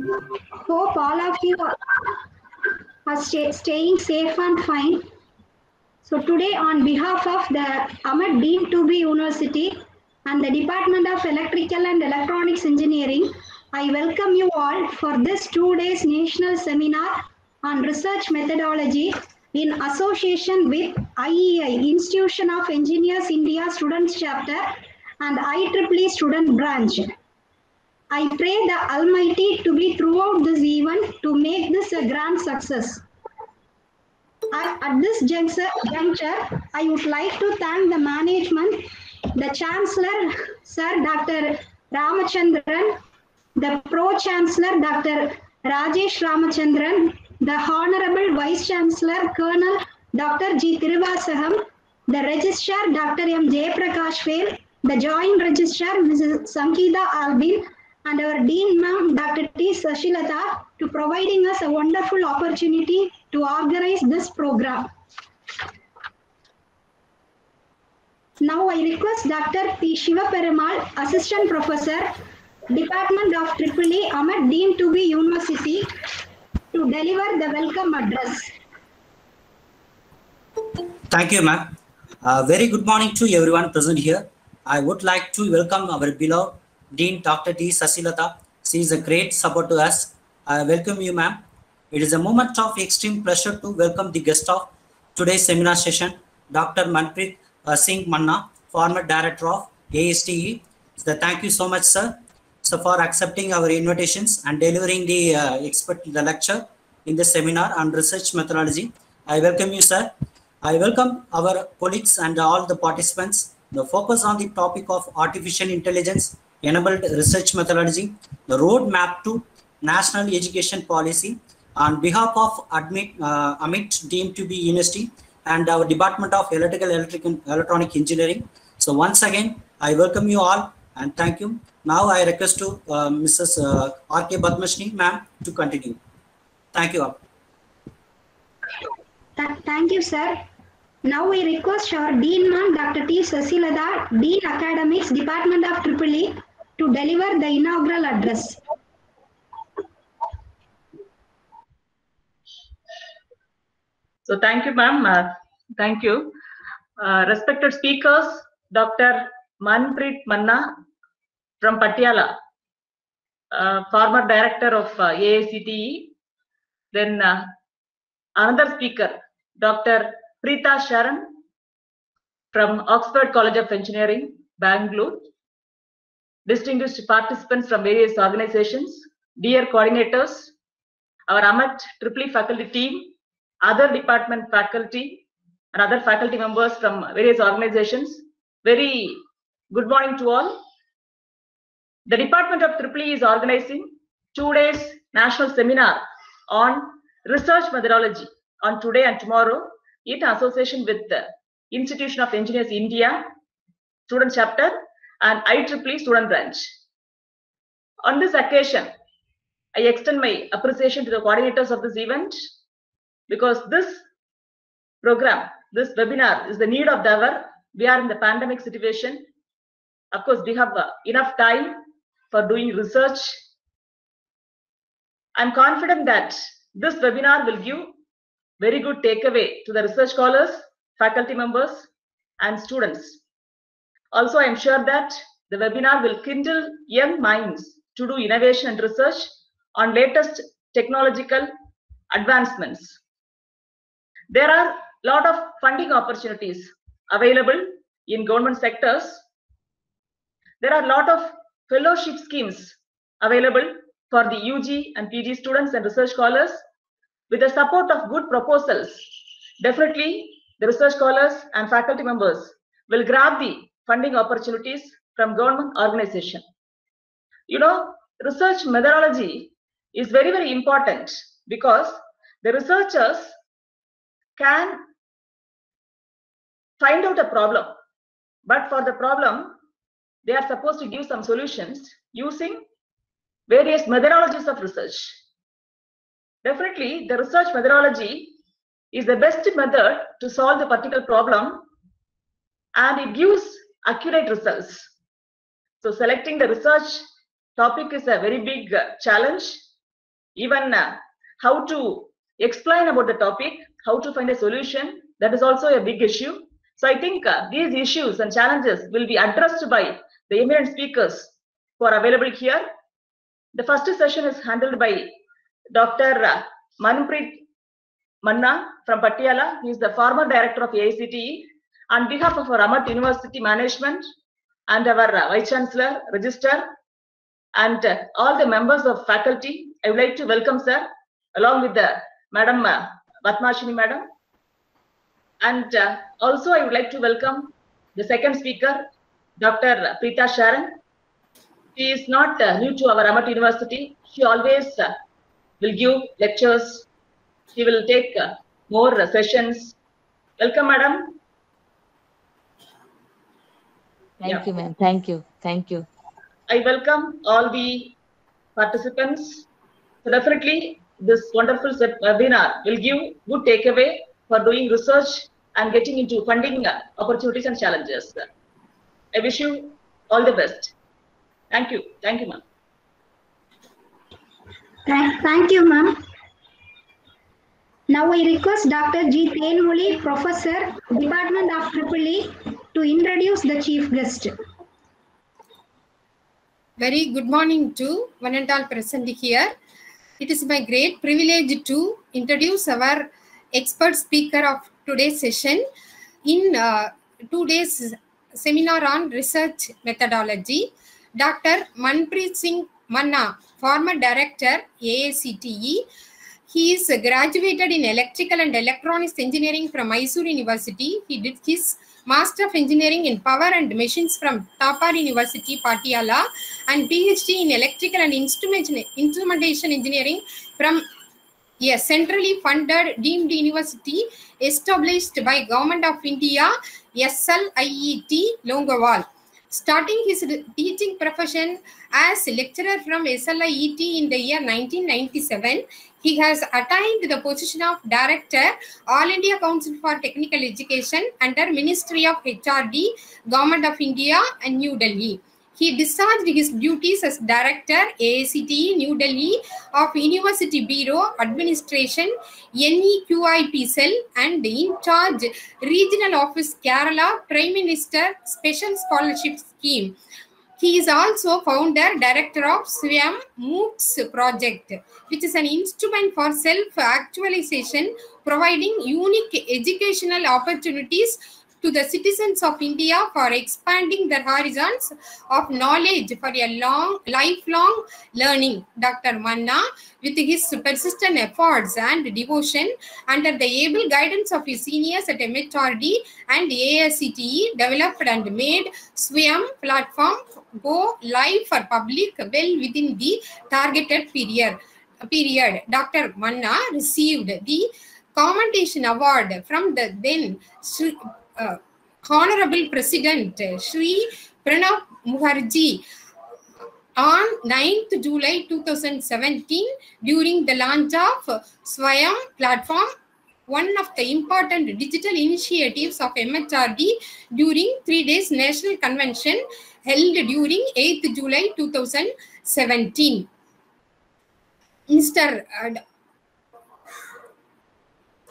Hope all of you are, stay, staying safe and fine. So today on behalf of the AMET Dean Tubi University and the Department of Electrical and Electronics Engineering, I welcome you all for this two days national seminar on research methodology in association with IEI, Institution of Engineers India Students Chapter and IEEE Student Branch. I pray the Almighty to be throughout this event to make this a grand success. At, at this juncture, I would like to thank the management, the Chancellor, Sir Dr. Ramachandran, the Pro Chancellor, Dr. Rajesh Ramachandran, the Honorable Vice Chancellor, Colonel Dr. G. Thiruvasagam, the Registrar, Dr. M. J. Jayaprakash Vail, the Joint Registrar, Mrs. Sankita Albin, and our Dean Ma'am, Dr. T. Sasilatha, to providing us a wonderful opportunity to organize this program. Now I request Dr. P. Shivaperumal, Assistant Professor, Department of Triple E, AMET Dean to be University, to deliver the welcome address. Thank you, ma'am. Uh, very good morning to everyone present here. I would like to welcome our beloved Dean Dr. T. Sasilatha. She is a great support to us. I welcome you, ma'am. It is a moment of extreme pleasure to welcome the guest of today's seminar session, Dr. Manpreet uh, Singh Manna, former director of AICTE. So thank you so much, sir, so for accepting our invitations and delivering the uh, expert the lecture in the seminar on research methodology. I welcome you, sir. I welcome our colleagues and all the participants. The focus on the topic of artificial intelligence enabled research methodology, the roadmap to national education policy on behalf of Admit, uh, AMET deemed to be university and our Department of Electrical Electric and Electronic Engineering. So once again, I welcome you all and thank you. Now I request to uh, Mrs. Uh, R.K. Badmashni, ma'am, to continue. Thank you all. Th- thank you, sir. Now we request our Dean Ma'am, Dr. T. Sasilatha, Dean Academics, Department of Triple E, to deliver the inaugural address. So thank you, ma'am. Uh, thank you. Uh, respected speakers, Dr. Manpreet Manna from Patiala, uh, former director of uh, AICTE. Then uh, another speaker, Dr. Preeta Sharan from Oxford College of Engineering, Bangalore. Distinguished participants from various organizations, dear coordinators, our AMET Triple E faculty team, other department faculty and other faculty members from various organizations. Very good morning to all. The Department of Triple E is organizing two days national seminar on research methodology on today and tomorrow in association with the Institution of Engineers India student chapter and IEEE student branch. On this occasion, I extend my appreciation to the coordinators of this event because this program, this webinar is the need of the hour. We are in the pandemic situation. Of course, we have uh, enough time for doing research. I'm confident that this webinar will give very good takeaway to the research scholars, faculty members, and students. Also, I'm sure that the webinar will kindle young minds to do innovation and research on latest technological advancements. There are a lot of funding opportunities available in government sectors. There are a lot of fellowship schemes available for the UG and PG students and research scholars with the support of good proposals. Definitely, the research scholars and faculty members will grab the funding opportunities from government organization. You know, research methodology is very, very important because the researchers can find out a problem, but for the problem, they are supposed to give some solutions using various methodologies of research. Definitely, the research methodology is the best method to solve the particular problem and it gives accurate results. So selecting the research topic is a very big uh, challenge even uh, how to explain about the topic, how to find a solution. That is also a big issue. So I think uh, these issues and challenges will be addressed by the eminent speakers who are available here. The first session is handled by Dr. Manpreet Manna from Patiala. He is the former director of AICTE. On behalf of our AMET University Management and our uh, Vice Chancellor, Register, and uh, all the members of faculty, I would like to welcome sir, along with the Madam uh, Madam. And uh, also I would like to welcome the second speaker, Dr. Preeta Sharan. She is not uh, new to our AMET University. She always uh, will give lectures. She will take uh, more sessions. Welcome, Madam. Thank Yeah. you, ma'am. Thank you. Thank you. I welcome all the participants. So definitely, this wonderful sep- webinar will give good takeaway for doing research and getting into funding uh, opportunities and challenges. I wish you all the best. Thank you. Thank you, ma'am. Thank, thank you, ma'am. Now I request Dr. G. Thenmozhi, Professor, Department of Triple E, to introduce the chief guest. Very good morning to one and all present here. It is my great privilege to introduce our expert speaker of today's session in uh, two days seminar on research methodology. Dr. Manpreet Singh Manna, former director AICTE. He is graduated in electrical and electronics engineering from Mysore University. He did his Master of Engineering in Power and Machines from Thapar University, Patiala, and PhD in Electrical and Instrumentation, Engineering from a centrally funded deemed university established by Government of India, SLIET, Longowal. Starting his teaching profession as lecturer from SLIET in the year 1997, he has attained the position of Director, All India Council for Technical Education under Ministry of HRD, Government of India and New Delhi. He discharged his duties as Director, AICTE, New Delhi of University Bureau Administration, NEQIP cell and in charge Regional Office Kerala Prime Minister Special Scholarship Scheme. He is also founder director of Swayam MOOCs project, which is an instrument for self-actualization, providing unique educational opportunities to the citizens of India for expanding their horizons of knowledge for a long, lifelong learning. Dr. Manna, with his persistent efforts and devotion, under the able guidance of his seniors at MHRD and AICTE, developed and made Swayam platform go live for public well within the targeted period. Period. Dr. Manna received the commendation award from the then uh, Honorable President uh, Sri Pranab Mukherjee on 9th July 2017 during the launch of Swayam platform, one of the important digital initiatives of MHRD during three days national convention held during 8th July 2017. Mr. uh,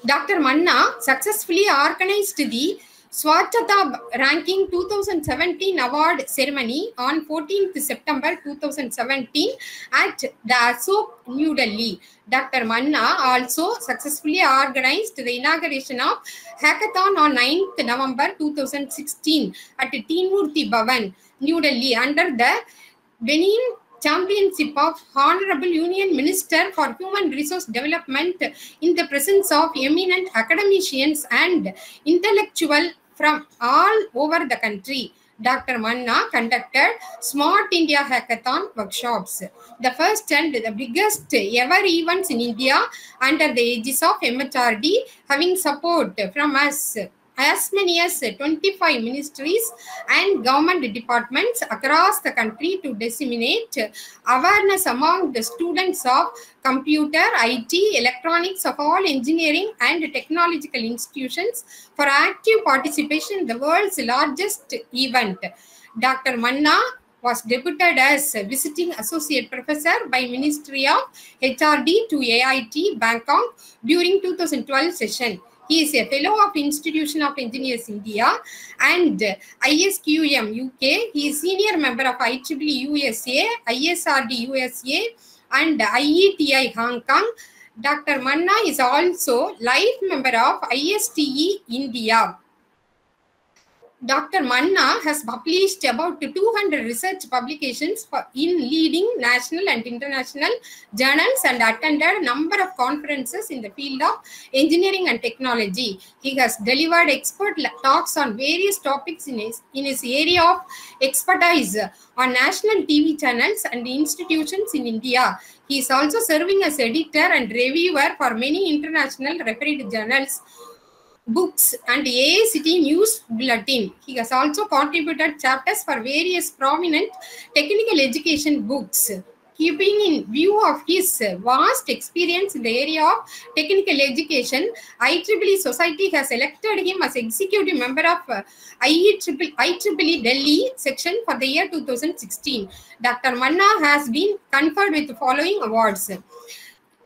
Dr. Manna successfully organized the Swachhata Ranking 2017 award ceremony on 14th September 2017 at the Ashok, New Delhi. Dr. Manna also successfully organized the inauguration of Hackathon on 9th November 2016 at Teenmurti Bhavan, New Delhi under the Benin championship of Honorable Union Minister for Human Resource Development in the presence of eminent academicians and intellectual from all over the country. Dr. Manna conducted Smart India Hackathon workshops, the first and the biggest ever events in India under the aegis of MHRD, having support from us as many as uh, 25 ministries and government departments across the country to disseminate awareness among the students of computer, IT, electronics of all engineering and technological institutions for active participation in the world's largest event. Dr. Manna was deputed as visiting associate professor by Ministry of HRD to AIT Bangkok during 2012 session. He is a fellow of Institution of Engineers India and ISQM UK. He is senior member of IEEE USA, ISRD USA, and IETI Hong Kong. Dr. Manna is also life member of ISTE India. Dr. Manna has published about 200 research publications in leading national and international journals and attended a number of conferences in the field of engineering and technology. He has delivered expert talks on various topics in his, in his area of expertise on national TV channels and institutions in India. He is also serving as editor and reviewer for many international referred journals books and AICT News Bulletin. He has also contributed chapters for various prominent technical education books. Keeping in view of his vast experience in the area of technical education, IEEE Society has elected him as executive member of uh, IEEE, IEEE Delhi section for the year 2016. Dr. Manna has been conferred with the following awards.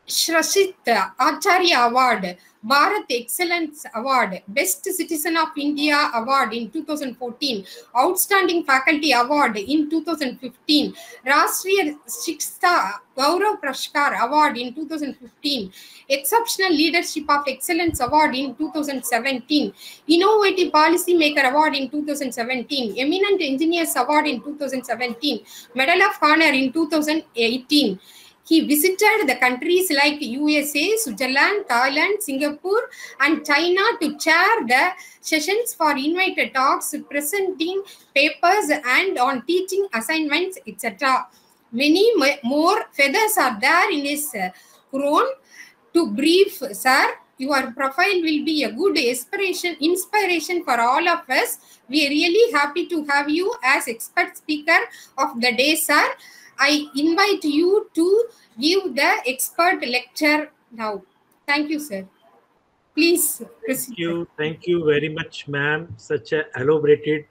श्रसित Acharya award Bharat excellence award best citizen of India award in 2014 outstanding faculty award in 2015 Rashtriya Shiksha Gaurav Puraskar award in 2015 exceptional leadership of excellence award in 2017 innovative policy maker award in 2017 eminent engineers award in 2017 medal of honour in 2018 He visited the countries like USA, Switzerland, Thailand, Singapore, and China to chair the sessions for invited talks, presenting papers, and on teaching assignments, etc. Many more feathers are there in his uh, crown. To brief, sir, your profile will be a good inspiration, inspiration for all of us. We are really happy to have you as expert speaker of the day, sir. I invite you to give the expert lecture now. Thank you, sir. Please proceed. Thank you. Thank you very much, ma'am. Such a elaborated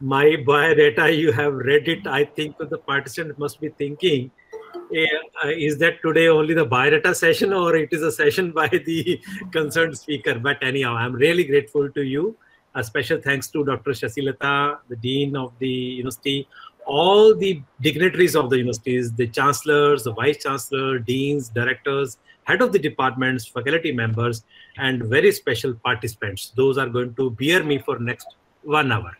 my biodata. You have read it. I think the participant must be thinking, uh, is that today only the biodata session or it is a session by the concerned speaker? But anyhow, I'm really grateful to you. A special thanks to Dr. Shasilata, the Dean of the University, all the dignitaries of the universities, the chancellors, the vice chancellor, deans, directors, head of the departments, faculty members, and very special participants. Those are going to bear me for next one hour.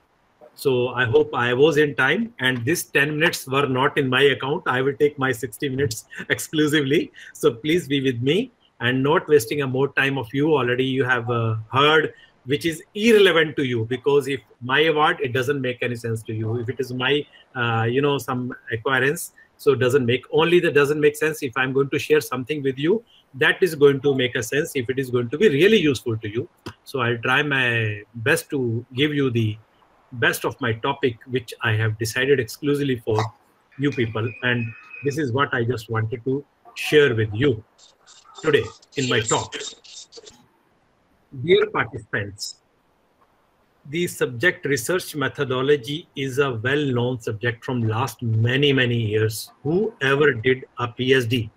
So I hope I was in time and these 10 minutes were not in my account. I will take my 60 minutes exclusively. So please be with me and not wasting a more time of you already. You have uh, heard which is irrelevant to you because if my award it doesn't make any sense to you. If it is my uh, you know some acquirance so it doesn't make only that doesn't make sense. If i'm going to share something with you that is going to make a sense if it is going to be really useful to you. So i'll try my best to give you the best of my topic which i have decided exclusively for you people. And this is what i just wanted to share with you today in my talk Dear participants, the subject research methodology is a well-known subject from last many, many years. Whoever did a PhD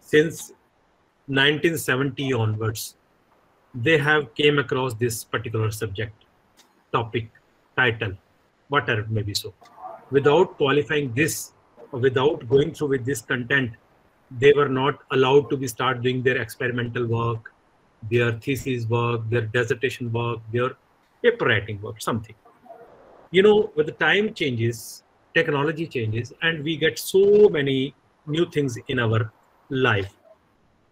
since 1970 onwards, they have came across this particular subject, topic, title, whatever it may be so. Without qualifying this, without going through with this content, they were not allowed to be start doing their experimental work, their thesis work, their dissertation work, their paper writing work, something. You know, with the time changes, technology changes, and we get so many new things in our life.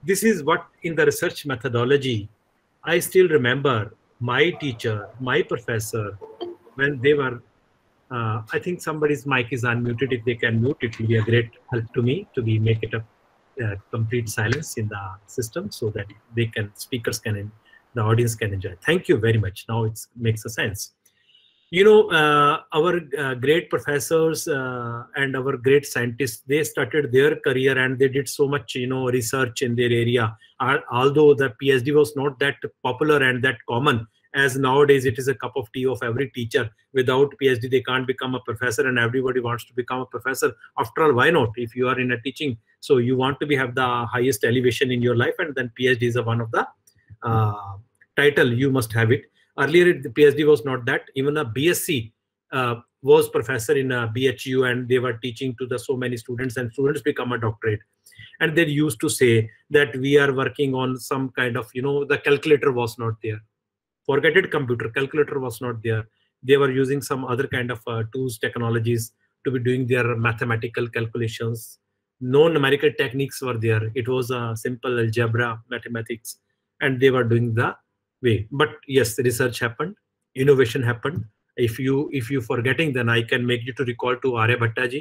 This is what in the research methodology, I still remember my teacher, my professor, when they were, uh, I think somebody's mic is unmuted. If they can mute, it will be a great help to me to be make it uh, complete silence in the system so that they can speakers can the audience can enjoy. Thank you very much. Now it makes a sense. You know uh, our uh, great professors uh, and our great scientists they started their career and they did so much you know research in their area. Although the phd was not that popular and that common as nowadays it is a cup of tea of every teacher. Without phd they can't become a professor and everybody wants to become a professor. After all why not? If you are in a teaching so you want to be have the highest elevation in your life and then phd is a one of the uh, title you must have it. Earlier the phd was not that. Even a bsc uh, was professor in a bhu and they were teaching to the so many students and students become a doctorate. And they used to say that we are working on some kind of you know the calculator was not there forget it computer. Calculator was not there. They were using some other kind of uh, tools technologies to be doing their mathematical calculations. No numerical techniques were there. It was a simple algebra mathematics and they were doing the way. But yes research happened. Innovation happened. If you if you forgetting then i can make you to recall to Aryabhatta ji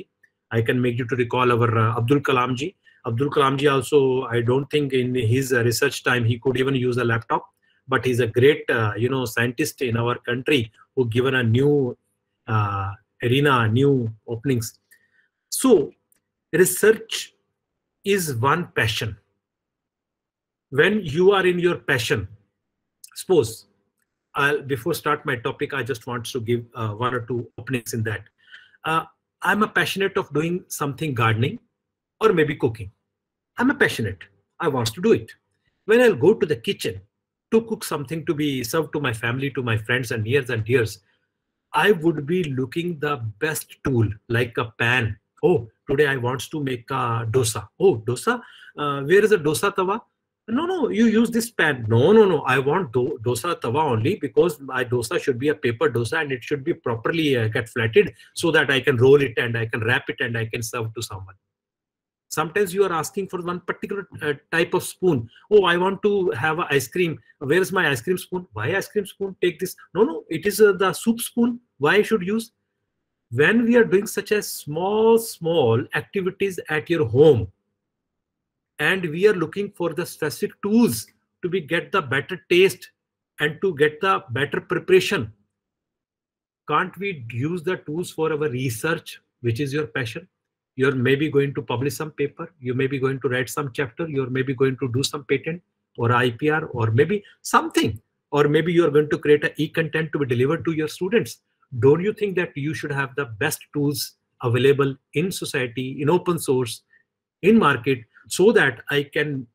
i can make you to recall our uh, abdul kalam ji abdul kalam ji also i don't think in his uh, research time he could even use a laptop but he's a great uh, you know scientist in our country who given a new uh, arena new openings. So research is one passion. When you are in your passion suppose I'll, before start my topic i just want to give uh, one or two openings in that. Uh, i'm a passionate of doing something gardening or maybe cooking. I'm a passionate. I want to do it. When i'll go to the kitchen to cook something to be served to my family to my friends and nears and dears i would be looking the best tool like a pan. Oh today i want to make a dosa. Oh dosa? Uh, where is a dosa tawa? No no you use this pan. No no no i want do- dosa tawa only because my dosa should be a paper dosa and it should be properly uh, get flatted so that i can roll it and i can wrap it and i can serve to someone sometimes you are asking for one particular uh, type of spoon. Oh i want to have ice cream. Where is my ice cream spoon? Why ice cream spoon? Take this. No no it is uh, the soup spoon. Why i should use? When we are doing such a small small activities at your home and we are looking for the specific tools to be get the better taste and to get the better preparation can't we use the tools for our research which is your passion you're maybe going to publish some paper you may be going to write some chapter you're maybe going to do some patent or ipr or maybe something or maybe you're going to create a e-content to be delivered to your students. Don't you think that you should have the best tools available in society in open source in market so that i can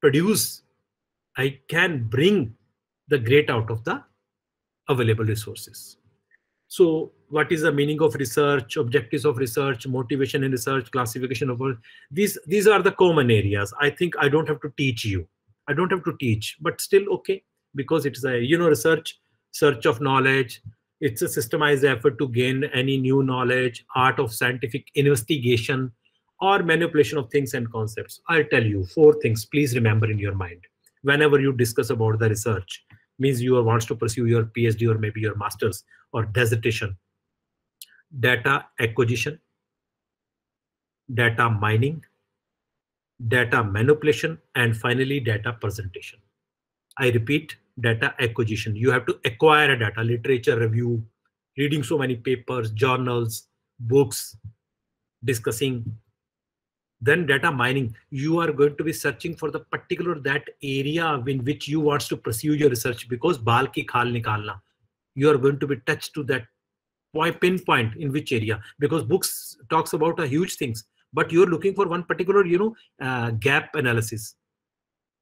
produce i can bring the great out of the available resources so what is the meaning of research objectives of research motivation in research classification of all these these are the common areas. I think i don't have to teach you. I don't have to teach but still okay because it's a you know research search of knowledge. It's a systemized effort to gain any new knowledge art of scientific investigation or manipulation of things and concepts. I'll tell you four things please remember in your mind whenever you discuss about the research means you wants to pursue your phd or maybe your masters or dissertation. Data acquisition data mining data manipulation and finally data presentation. I repeat data acquisition. You have to acquire a data literature review reading so many papers journals books discussing then data mining. You are going to be searching for the particular that area in which you wants to pursue your research because bal ki khal nikalna. You are going to be touched to that point pinpoint in which area. Because books talks about a huge things but you're looking for one particular you know uh, gap analysis.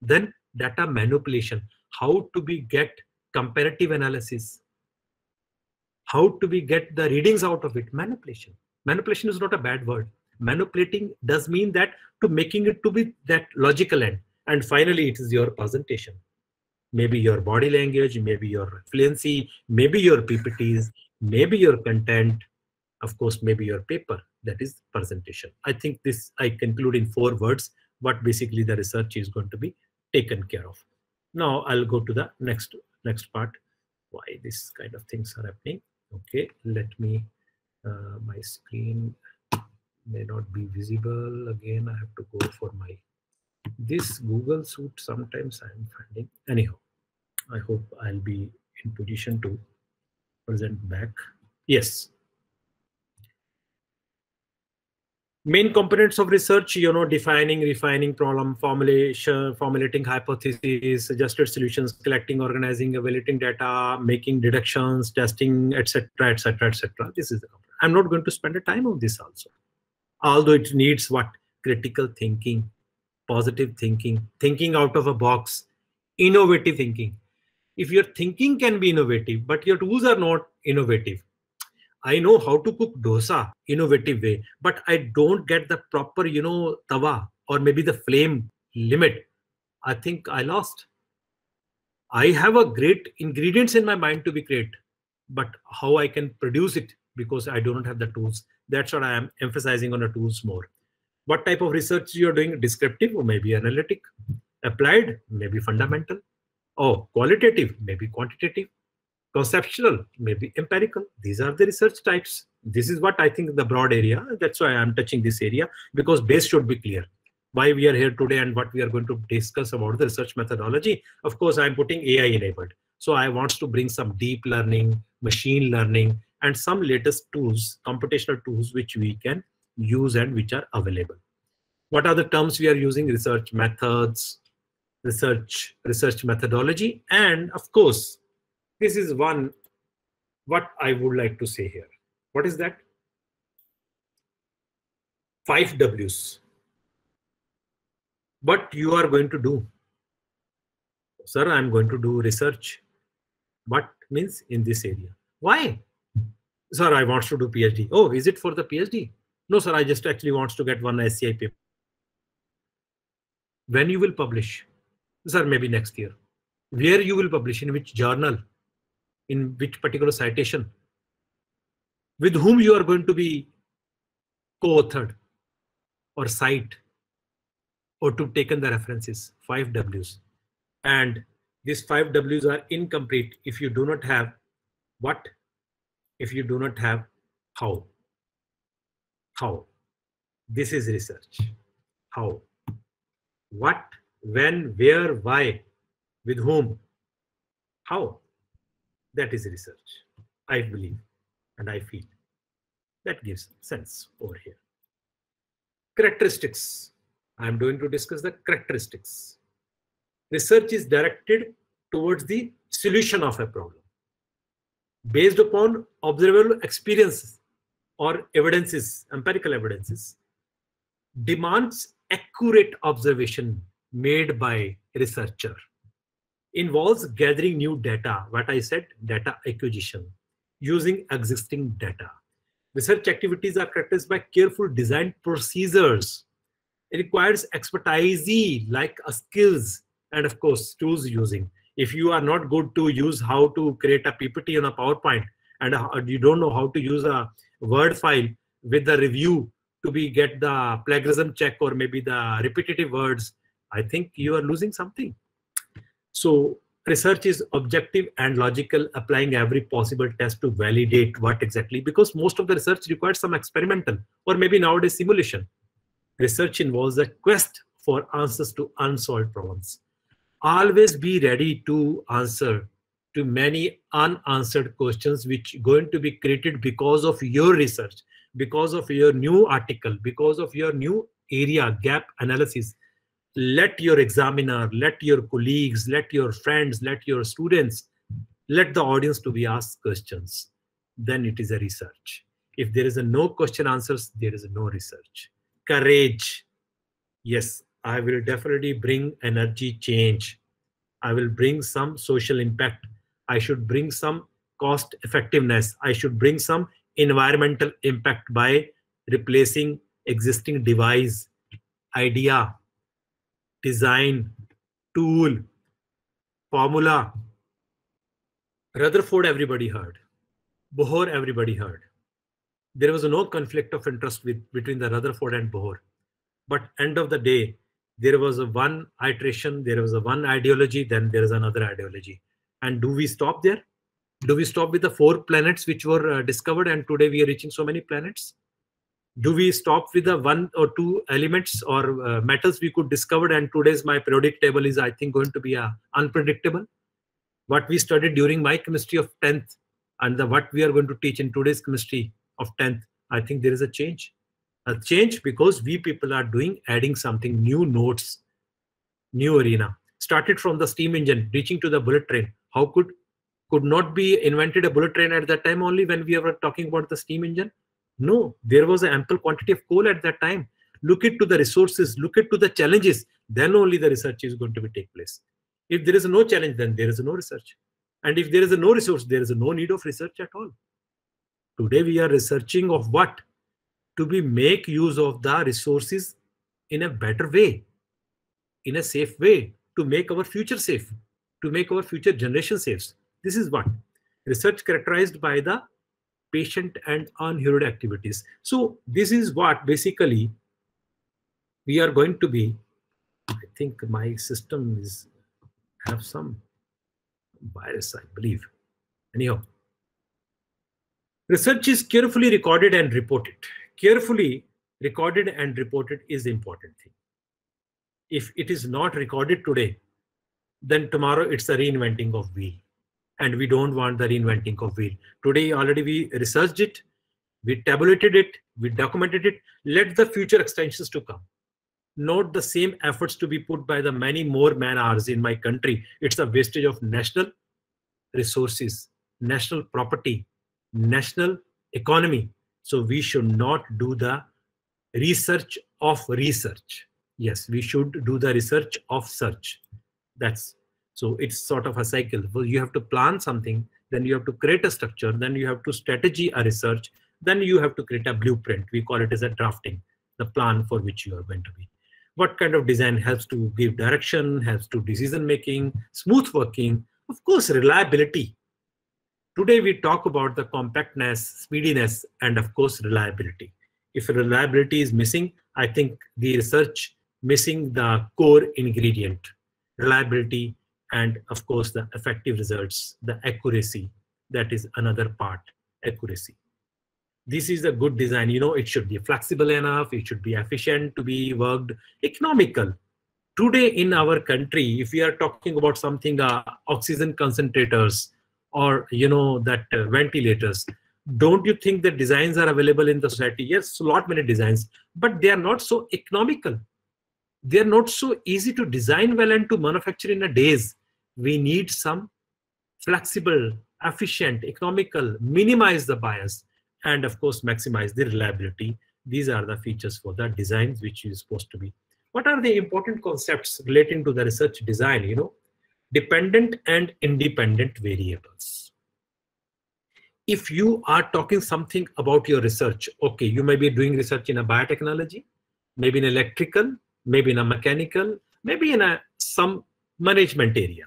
Then data manipulation. How to be get comparative analysis. How to be get the readings out of it. Manipulation. Manipulation is not a bad word manipulating does mean that to making it to be that logical end. And finally it is your presentation. Maybe your body language maybe your fluency maybe your ppts maybe your content of course maybe your paper that is presentation. I think this i conclude in four words what basically the research is going to be taken care of. Now i'll go to the next next part. Why this kind of things are happening? Okay let me uh, my screen may not be visible. Again i have to go for my this google suit sometimes i'm finding. Anyhow i hope i'll be in position to present back. Yes. Main components of research you know defining refining problem formulation formulating hypotheses suggested solutions collecting organizing evaluating data making deductions testing etc etc etc this is the i'm not going to spend a time on this also although it needs what critical thinking positive thinking thinking out of a box innovative thinking if your thinking can be innovative but your tools are not innovative I know how to cook dosa innovative way, but I don't get the proper, you know, tawa or maybe the flame limit. I think I lost. I have a great ingredients in my mind to be great, but how I can produce it because I do not have the tools. That's what I am emphasizing on the tools more. What type of research you're doing? Descriptive or maybe analytic? Applied, maybe fundamental. Oh, qualitative, maybe quantitative conceptual, maybe empirical. These are the research types. This is what I think the broad area. That's why I'm touching this area because base should be clear. Why we are here today and what we are going to discuss about the research methodology. Of course, I'm putting AI enabled. So I want to bring some deep learning, machine learning, and some latest tools, computational tools, which we can use and which are available. What are the terms we are using? Research methods, research, research methodology, and of course, this is one what I would like to say here. What is that? Five W's. What you are going to do? Sir, I'm going to do research. What means in this area? Why? Sir, I want to do PhD. Oh, is it for the PhD? No, sir, I just actually wants to get one SCI paper. When you will publish? Sir, maybe next year. Where you will publish? In which journal? in which particular citation, with whom you are going to be co-authored or cite or to taken the references, five W's. And these five W's are incomplete if you do not have what? If you do not have how. How? This is research. How? What? When? Where? Why? With whom? How? That is research, I believe, and I feel. That gives sense over here. Characteristics. I'm going to discuss the characteristics. Research is directed towards the solution of a problem based upon observable experiences or evidences, empirical evidences, demands accurate observation made by researcher involves gathering new data, what I said, data acquisition, using existing data. Research activities are characterized by careful design procedures. It requires expertise like skills and of course tools using. If you are not good to use how to create a PPT on a PowerPoint and uh, you don't know how to use a Word file with the review to be get the plagiarism check or maybe the repetitive words, I think you are losing something. So research is objective and logical, applying every possible test to validate what exactly, because most of the research requires some experimental or maybe nowadays simulation. Research involves a quest for answers to unsolved problems. Always be ready to answer to many unanswered questions which going to be created because of your research, because of your new article, because of your new area gap analysis let your examiner, let your colleagues, let your friends, let your students, let the audience to be asked questions. Then it is a research. If there is a no question answers, there is no research. Courage. Yes, I will definitely bring energy change. I will bring some social impact. I should bring some cost effectiveness. I should bring some environmental impact by replacing existing device, idea, design, tool, formula. Rutherford, everybody heard. Bohr, everybody heard. There was no conflict of interest with, between the Rutherford and Bohr. But end of the day, there was a one iteration, there was a one ideology, then there is another ideology. And do we stop there? Do we stop with the four planets which were uh, discovered and today we are reaching so many planets? do we stop with the one or two elements or uh, metals we could discover and today's my periodic table is i think going to be uh, unpredictable what we studied during my chemistry of 10th and the what we are going to teach in today's chemistry of 10th i think there is a change a change because we people are doing adding something new notes new arena. Started from the steam engine reaching to the bullet train. How could could not be invented a bullet train at that time only when we were talking about the steam engine? No there was an ample quantity of coal at that time. Look it to the resources look it to the challenges. Then only the research is going to be take place. If there is no challenge then there is no research. And if there is no resource there is no need of research at all. Today we are researching of what to be make use of the resources in a better way in a safe way to make our future safe to make our future generation safe. This is what research characterized by the patient and unhurried activities. So this is what basically we are going to be. I think my system is have some virus i believe. Anyhow research is carefully recorded and reported carefully recorded and reported is the important thing. If it is not recorded today then tomorrow it's a reinventing of wheel. And we don't want the reinventing of wheel. Today already we researched it we tabulated it we documented it. Let the future extensions to come. Not the same efforts to be put by the many more man hours in my country. It's a wastage of national resources national property national economy so we should not do the research of research. Yes we should do the research of search. That's so it's sort of a cycle. Well you have to plan something then you have to create a structure then you have to strategy a research then you have to create a blueprint. We call it as a drafting the plan for which you are going to be. What kind of design helps to give direction helps to decision making smooth working? Of course reliability today we talk about the compactness speediness and of course reliability. If reliability is missing i think the research missing the core ingredient reliability and of course the effective results the accuracy. That is another part accuracy. This is a good design. You know it should be flexible enough. It should be efficient to be worked. Economical. Today in our country if we are talking about something uh, oxygen concentrators or you know that uh, ventilators. Don't you think that designs are available in the society? Yes a lot many designs but they are not so economical. They are not so easy to design well and to manufacture in a days. We need some flexible efficient economical minimize the bias and of course maximize the reliability. These are the features for the designs which is supposed to be. What are the important concepts relating to the research design you know dependent and independent variables. If you are talking something about your research okay you may be doing research in a biotechnology maybe in electrical maybe in a mechanical maybe in a some management area.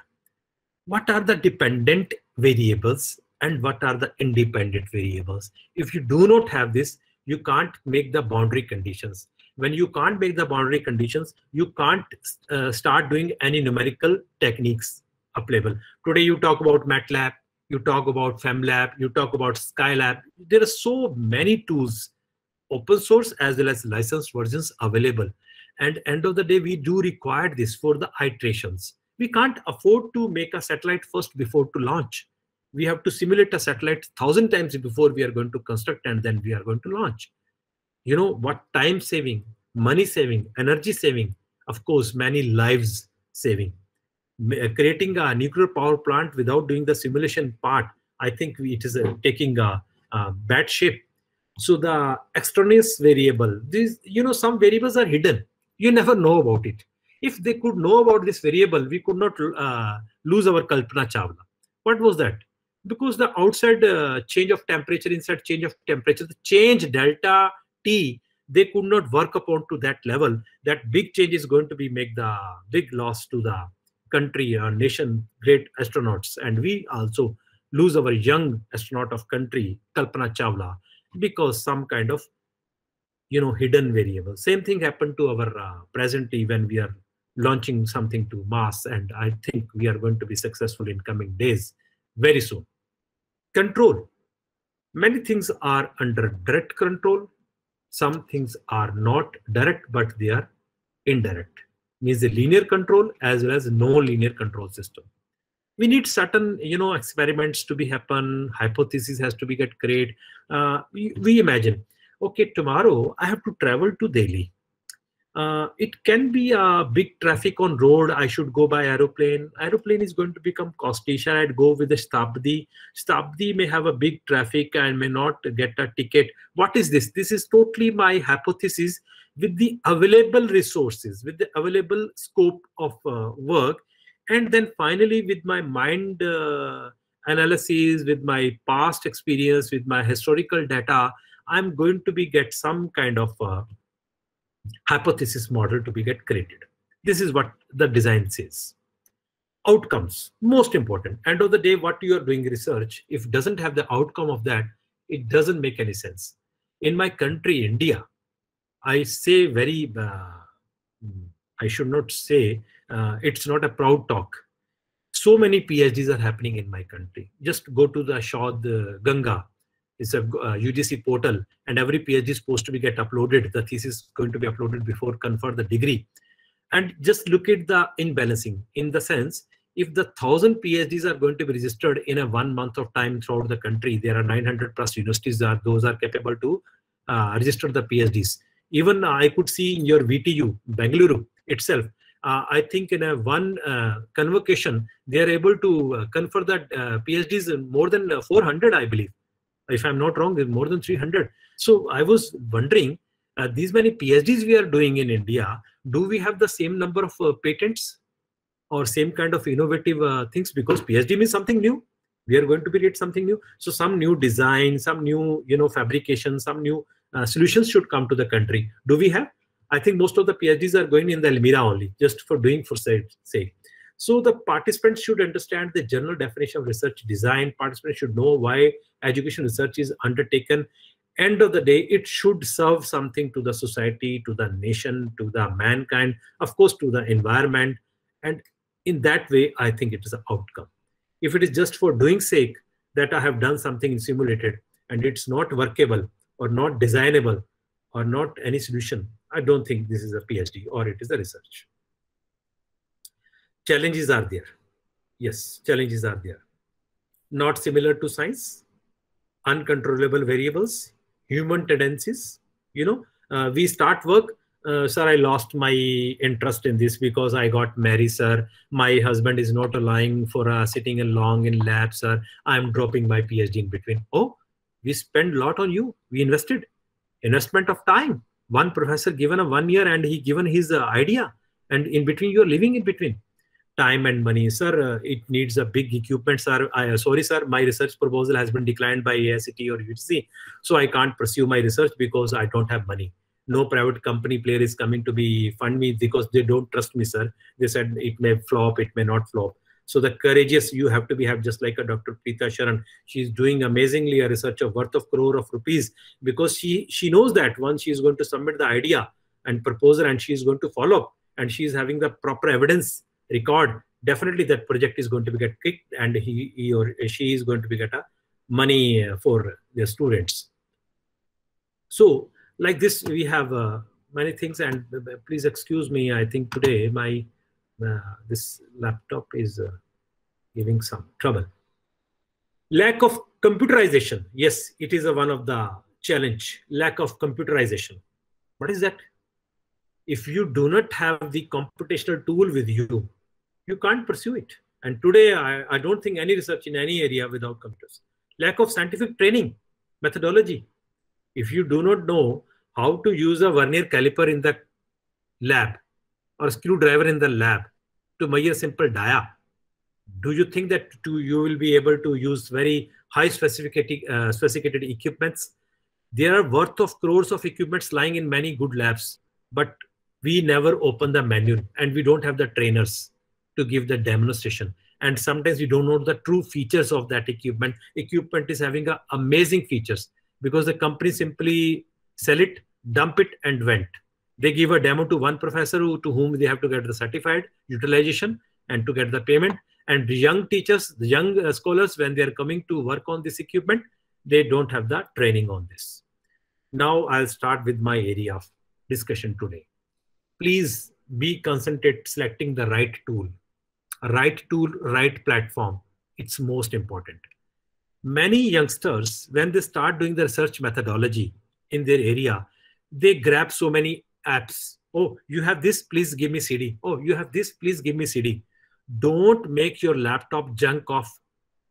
What are the dependent variables and what are the independent variables? If you do not have this you can't make the boundary conditions when you can't make the boundary conditions you can't uh, start doing any numerical techniques applicable. Today you talk about matlab you talk about femlab you talk about scilab. There are so many tools open source as well as licensed versions available. And end of the day we do require this for the iterations. We can't afford to make a satellite first before to launch. We have to simulate a satellite thousand times before we are going to construct and then we are going to launch you know what? Time saving money saving energy saving of course many lives saving. Uh, creating a nuclear power plant without doing the simulation part i think it is uh, taking a, a bad shape. So the extraneous variable these you know some variables are hidden. You never know about it. If they could know about this variable we could not uh, lose our kalpana chawla. What was that? Because the outside uh, change of temperature inside change of temperature the change delta t they could not work upon to that level that big change is going to be make the big loss to the country or nation great astronauts. And we also lose our young astronaut of country kalpana chawla because some kind of you know hidden variable. Same thing happened to our uh, presently when we are launching something to mars and i think we are going to be successful in coming days very soon. Control. Many things are under direct control some things are not direct but they are indirect. Means the linear control as well as no linear control system. We need certain you know experiments to be happen. Hypothesis has to be get created uh, we, we imagine okay, tomorrow I have to travel to Delhi. Uh, it can be a big traffic on road. I should go by aeroplane. Aeroplane is going to become costly. Shall I go with the Shatabdi? Shatabdi may have a big traffic and may not get a ticket. What is this? This is totally my hypothesis with the available resources, with the available scope of uh, work, and then finally with my mind uh, analysis, with my past experience, with my historical data, I'm going to be get some kind of uh, hypothesis model to be get created. This is what the design says. Outcomes, most important. End of the day, what you are doing research, if doesn't have the outcome of that, it doesn't make any sense. In my country, India, I say very, uh, I should not say, uh, it's not a proud talk. So many PhDs are happening in my country. Just go to the Shod uh, Ganga, it's a UGC uh, portal, and every PhD is supposed to be get uploaded. The thesis is going to be uploaded before confer the degree. And just look at the imbalancing in the sense, if the thousand PhDs are going to be registered in a one month of time throughout the country, there are 900 plus universities are those are capable to uh, register the PhDs even I could see in your VTU, Bangalore itself, uh, I think in a one uh, convocation, they are able to uh, confer that uh, PhDs more than uh, 400, I believe. If I'm not wrong, there's more than 300. So I was wondering, uh, these many PhDs we are doing in India, do we have the same number of patents or same kind of innovative things? Because PhD means something new. We are going to create something new. So some new design, some new, you know, fabrication, some new uh, solutions should come to the country. Do we have? I think most of the PhDs are going in the Almira only, just for doing for sake. So the participants should understand the general definition of research design. Participants should know why education research is undertaken. End of the day, it should serve something to the society, to the nation, to the mankind, of course, to the environment. And in that way, I think it is an outcome. If it is just for doing sake that I have done something simulated and it's not workable, or not designable or not any solution, I don't think this is a PhD or it is a research. Challenges are there. Yes, challenges are there. Not similar to science, uncontrollable variables, human tendencies. You know, uh, we start work, uh, sir, I lost my interest in this because I got married, sir. My husband is not allowing for uh, sitting along in lab, sir. I'm dropping my PhD in between. Oh, we spend a lot on you we invested investment of time one professor given a one year and he given his uh, idea and in between you are living in between time and money sir uh, it needs a big equipment sir I, uh, sorry sir my research proposal has been declined by AICTE or UGC so I can't pursue my research because I don't have money no private company player is coming to be fund me because they don't trust me sir they said it may flop it may not flop so the courageous you have to be have just like a Dr. Preeta Sharan. She's doing amazingly a research of worth of crore of rupees because she she knows that once she is going to submit the idea and proposal and she is going to follow up and she is having the proper evidence record. Definitely that project is going to be get kicked and he, he or she is going to be get a money for the students. So like this we have uh, many things and uh, please excuse me. I think today my uh, this laptop is uh, giving some trouble. Lack of computerization. Yes, it is a, one of the challenge. Lack of computerization. What is that? If you do not have the computational tool with you, you can't pursue it. And today, I, I don't think any research in any area without computers. Lack of scientific training, methodology. If you do not know how to use a vernier caliper in the lab or screwdriver in the lab, to measure simple dia, do you think that to, you will be able to use very high specificated, uh, specificated equipments? There are worth of crores of equipments lying in many good labs, but we never open the manual and we don't have the trainers to give the demonstration. And sometimes you don't know the true features of that equipment. Equipment is having a amazing features because the company simply sell it, dump it, and went they give a demo to one professor who, to whom they have to get the certified utilization and to get the payment. And the young teachers, the young uh, scholars, when they are coming to work on this equipment, they don't have the training on this. Now I'll start with my area of discussion today. Please be concentrated selecting the right tool. Right tool, right platform. It's most important. Many youngsters, when they start doing the research methodology, in their area, they grab so many apps. Oh, you have this, please give me CD. Oh, you have this, please give me CD. Don't make your laptop junk of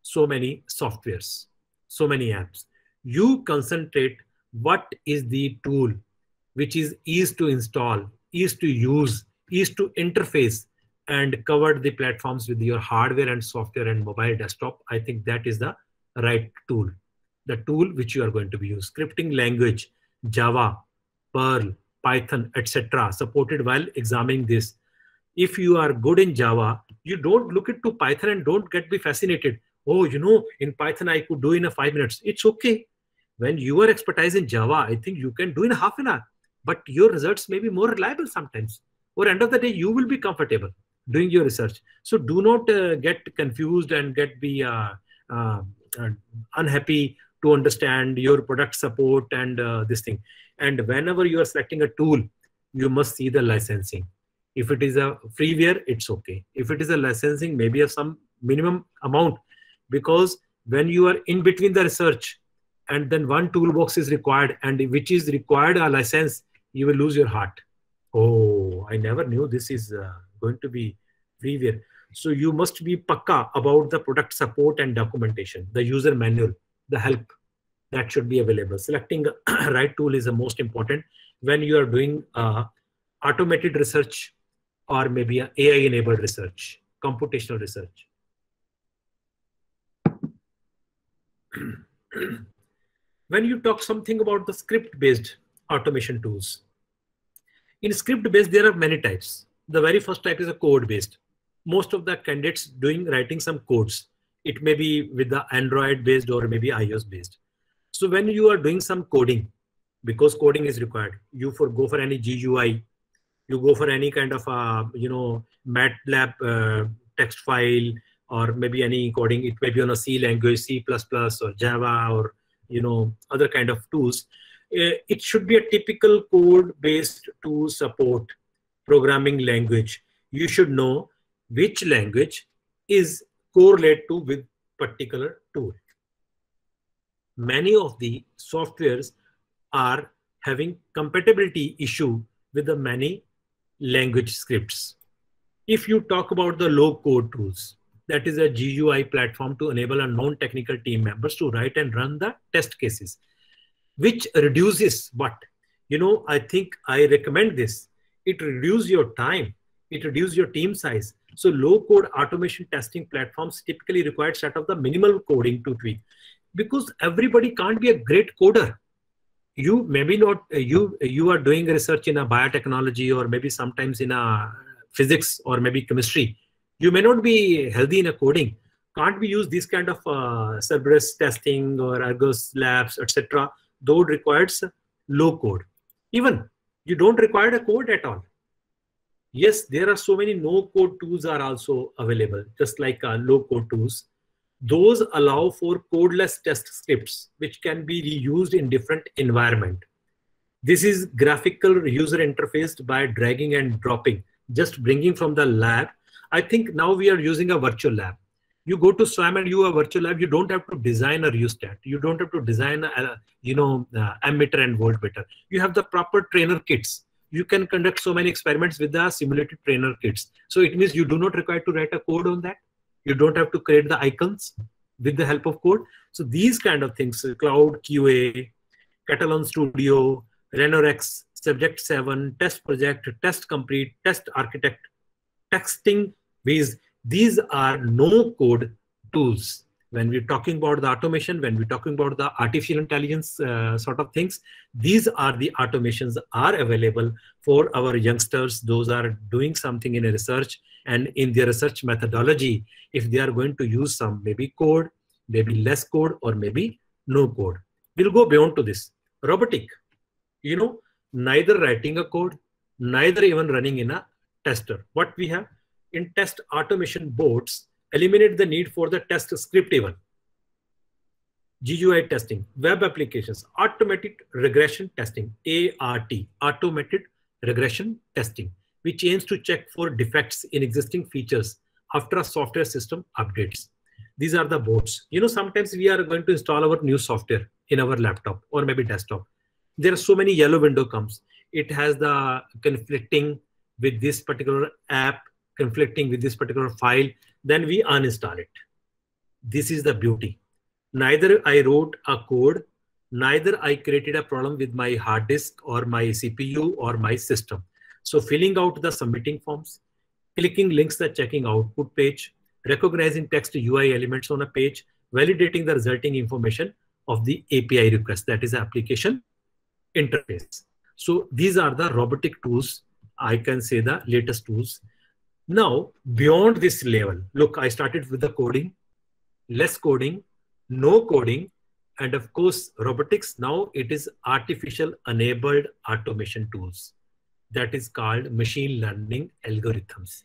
so many softwares, so many apps. You concentrate what is the tool which is easy to install, easy to use, easy to interface, and cover the platforms with your hardware and software and mobile desktop. I think that is the right tool. The tool which you are going to be using. Scripting language, Java, Perl, Python, etc. supported while examining this. If you are good in Java, you don't look into Python and don't get be fascinated. Oh, you know, in Python I could do in a five minutes. It's okay. When you are expertise in Java, I think you can do in half an hour. But your results may be more reliable sometimes. Or end of the day, you will be comfortable doing your research. So do not uh, get confused and get be uh, uh, unhappy to understand your product support and uh, this thing. And whenever you are selecting a tool, you must see the licensing. If it is a freeware, it's okay. If it is a licensing, maybe of some minimum amount, because when you are in between the research and then one toolbox is required and which is required a license, you will lose your heart. Oh, I never knew this is uh, going to be freeware. So you must be pakka about the product support and documentation, the user manual, the help that should be available. Selecting right tool is the most important when you are doing uh, automated research or maybe AI enabled research, computational research. when you talk something about the script based automation tools, in script based, there are many types. The very first type is a code based. Most of the candidates doing writing some codes. It may be with the Android based or maybe iOS based. So when you are doing some coding, because coding is required, you for go for any GUI, you go for any kind of uh, you know MATLAB uh, text file or maybe any coding. It may be on a C language, C++ or Java or you know other kind of tools uh, it should be a typical code based to support programming language. You should know which language is correlate to with particular tool. Many of the softwares are having compatibility issue with the many language scripts. If you talk about the low code tools that is a GUI platform to enable a non-technical team members to write and run the test cases which reduces what you know i think i recommend this it reduces your time it reduces your team size. So low code automation testing platforms typically require set of the minimal coding to tweak. Because everybody can't be a great coder. You maybe not you you are doing research in a biotechnology or maybe sometimes in a physics or maybe chemistry. You may not be healthy in a coding. Can't we use this kind of uh, Cerberus testing or Argus labs, etc., though it requires low code. Even you don't require a code at all. Yes, there are so many no code tools are also available, just like uh, low code tools. Those allow for codeless test scripts, which can be reused in different environment. This is graphical user interface by dragging and dropping, just bringing from the lab. I think now we are using a virtual lab you go to Swayam and you a virtual lab, you don't have to design a rheostat. You don't have to design a, you know, uh, ammeter and voltmeter. You have the proper trainer kits. You can conduct so many experiments with the simulated trainer kits. So it means you do not require to write a code on that. You don't have to create the icons with the help of code. So these kind of things, Cloud QA, Katalon Studio, Ranorex, Subject 7, Test Project, Test Complete, Test Architect, Texting Ways these are no code tools. When we're talking about the automation, when we're talking about the artificial intelligence uh, sort of things, these are the automations are available for our youngsters. Those are doing something in a research and in their research methodology, if they are going to use some maybe code, maybe less code, or maybe no code. We'll go beyond to this. Robotic, you know, neither writing a code, neither even running in a tester. What we have? In test automation boards eliminate the need for the test script even. GUI testing, web applications, automated regression testing, ART, automated regression testing, which aims to check for defects in existing features after a software system updates. These are the boards. You know, sometimes we are going to install our new software in our laptop or maybe desktop. there are so many yellow window comes. It has the conflicting with this particular app, conflicting with this particular file. Then we uninstall it. This is the beauty. Neither I wrote a code, neither I created a problem with my hard disk or my CPU or my system. So filling out the submitting forms, clicking links the checking output page, recognizing text UI elements on a page, validating the resulting information of the API request, that is application interface. So these are the robotic tools, I can say the latest tools. Now, beyond this level, look, I started with the coding, less coding, no coding, and of course, robotics. Now it is artificial enabled automation tools. That is called machine learning algorithms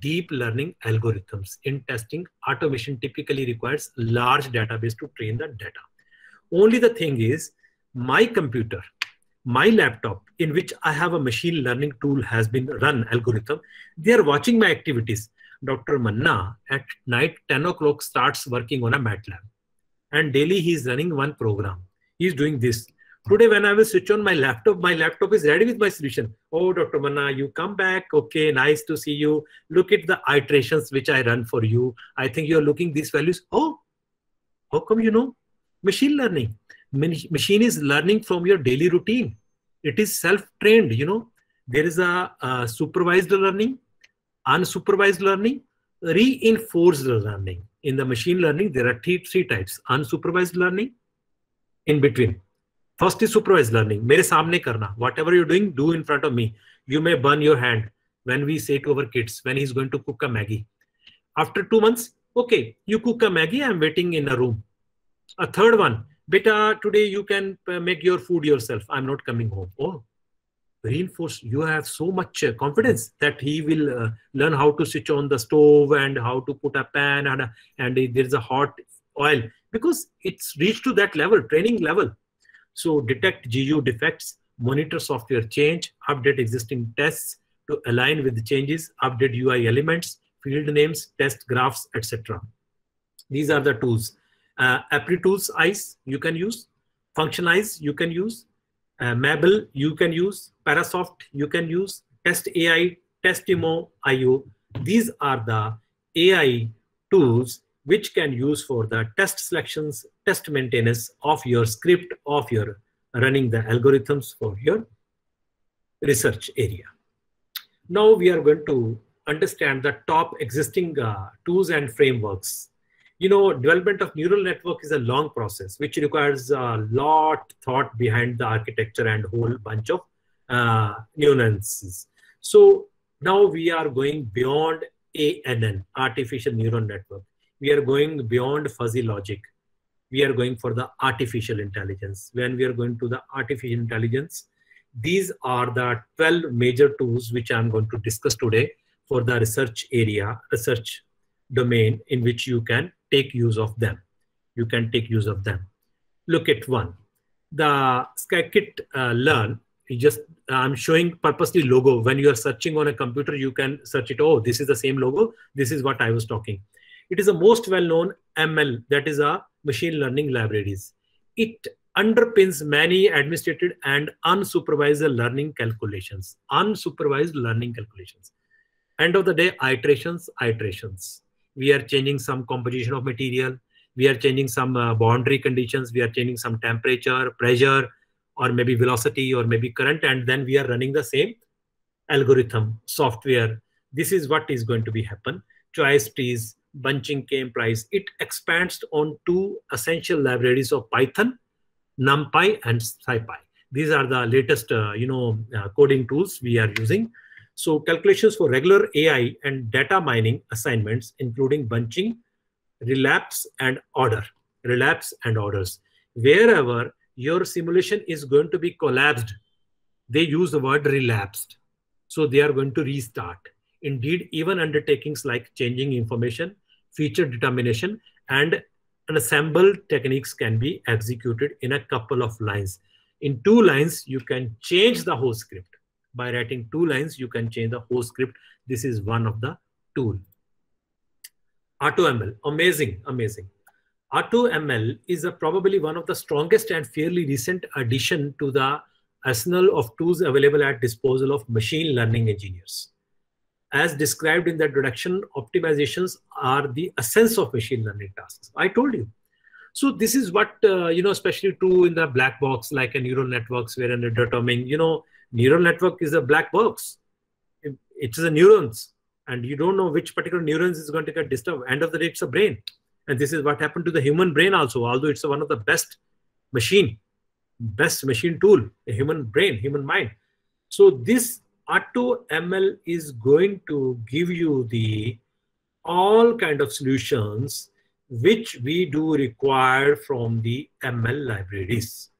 deep learning algorithms. In testing, automation typically requires large database to train the data. Only the thing is, my computer, my laptop, in which I have a machine learning tool has been run algorithm, they are watching my activities. Dr. Manna at night 10 o'clock starts working on a MATLAB. And daily he is running one program. He's doing this. Today, when I will switch on my laptop, my laptop is ready with my solution. Oh, Dr. Manna, you come back. Okay, nice to see you. Look at the iterations which I run for you. I think you're looking these values. Oh, how come you know? Machine learning machine is learning from your daily routine. It is self-trained you know. There is a, a supervised learning unsupervised learning reinforced learning. In the machine learning there are three, three types unsupervised learning in between. First is supervised learning. mere samne karna whatever you're doing do in front of me. You may burn your hand when we say to our kids when he's going to cook a Maggi. After two months okay you cook a Maggi i'm waiting in a room. A third one beta, today you can make your food yourself. I'm not coming home. Oh, reinforce. You have so much confidence that he will uh, learn how to switch on the stove and how to put a pan and, and there's a hot oil because it's reached to that level, training level so detect GU defects, monitor software change, update existing tests to align with the changes, update UI elements, field names, test graphs, etc. These are the tools. Uh, Tools ICE you can use, Functionize you can use, uh, Mabl you can use, Parasoft you can use, Test AI, Testimo IO. These are the AI tools which can use for the test selections, test maintenance of your script, of your running the algorithms for your research area. Now we are going to understand the top existing uh, tools and frameworks. You know, development of neural network is a long process, which requires a lot thought behind the architecture and whole bunch of uh, nuances. So now we are going beyond ANN, artificial neural network we are going beyond fuzzy logic. We are going for the artificial intelligence. When we are going to the artificial intelligence, these are the 12 major tools which I'm going to discuss today for the research area, research domain in which you can take use of them. You can take use of them. Look at one. The Scikit uh, Learn, just I'm showing purposely logo. When you are searching on a computer, you can search it. Oh, this is the same logo. This is what I was talking. It is the most well-known ML, that is a machine learning libraries. It underpins many administrated and unsupervised learning calculations. Unsupervised learning calculations. End of the day, iterations, iterations. We are changing some composition of material. We are changing some uh, boundary conditions. We are changing some temperature, pressure, or maybe velocity, or maybe current. And then we are running the same algorithm, software. This is what is going to be happen. Choice trees, bunching k-price, it expands on two essential libraries of Python, NumPy and SciPy. These are the latest, uh, you know, uh, coding tools we are using. So calculations for regular AI and data mining assignments, including bunching, relapse and order, relapse and orders. Wherever your simulation is going to be collapsed, they use the word relapsed. So they are going to restart. Indeed, even undertakings like changing information, feature determination and an assemble techniques can be executed in a couple of lines. In two lines, you can change the whole script. By writing two lines, you can change the whole script. This is one of the tool. AutoML, amazing, amazing. AutoML is a, probably one of the strongest and fairly recent addition to the arsenal of tools available at disposal of machine learning engineers. As described in the introduction, optimizations are the essence of machine learning tasks. I told you. So this is what, uh, you know, especially true in the black box, like a neural networks, where in determining, you know, neural network is a black box. It, it is a neurons, and you don't know which particular neurons is going to get disturbed. End of the day, it's a brain. And this is what happened to the human brain also, although it's one of the best machine, best machine tool, a human brain, human mind. So this auto ML is going to give you the all kind of solutions which we do require from the ML libraries.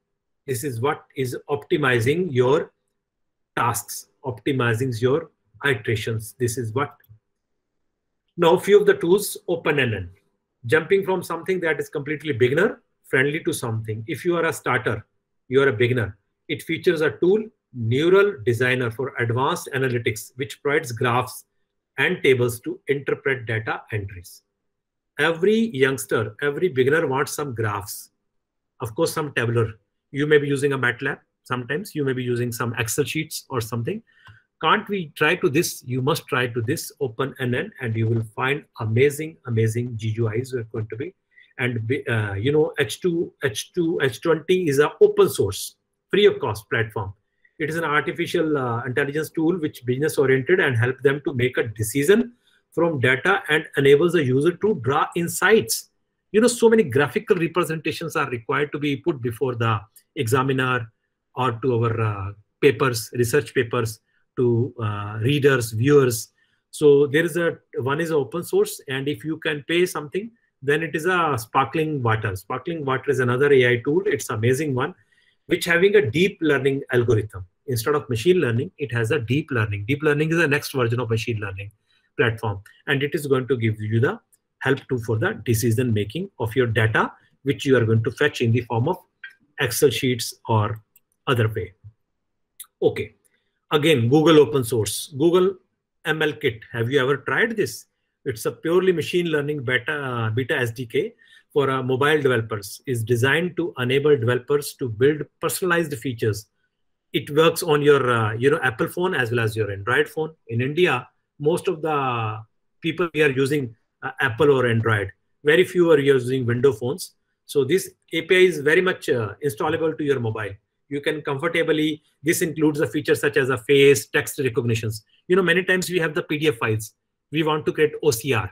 This is what is optimizing your tasks, optimizing your iterations. This is what. Now, few of the tools, OpenNN, jumping from something that is completely beginner friendly to something. If you are a starter, you are a beginner. It features a tool, Neural Designer for Advanced Analytics, which provides graphs and tables to interpret data entries every youngster, every beginner wants some graphs. Of course, some tabular. You may be using a MATLAB. Sometimes you may be using some Excel sheets or something. Can't we try to this? You must try to this OpenNN and you will find amazing, amazing GUIs are going to be. And uh, you know, H2, H2, H2O is an open source, free of cost platform. It is an artificial uh, intelligence tool which business oriented and help them to make a decision from data and enables the user to draw insights. You know, so many graphical representations are required to be put before the examiner or to our uh, papers, research papers, to uh, readers, viewers. So there is a one is open source, and if you can pay something, then it is a sparkling water. Sparkling water is another AI tool. It's amazing one, which having a deep learning algorithm instead of machine learning. It has a deep learning. Deep learning is the next version of machine learning platform and it is going to give you the help to for the decision making of your data which you are going to fetch in the form of excel sheets or other way. Okay. Again google open source. Google ml kit. Have you ever tried this? It's a purely machine learning beta beta sdk for uh, mobile developers. Is designed to enable developers to build personalized features. It works on your uh, you know apple phone as well as your android phone. In india most of the people we are using uh, Apple or Android. Very few are using Window phones. So this API is very much uh, installable to your mobile. You can comfortably, this includes a feature such as a face, text recognitions. You know, many times we have the PDF files. We want to create OCR.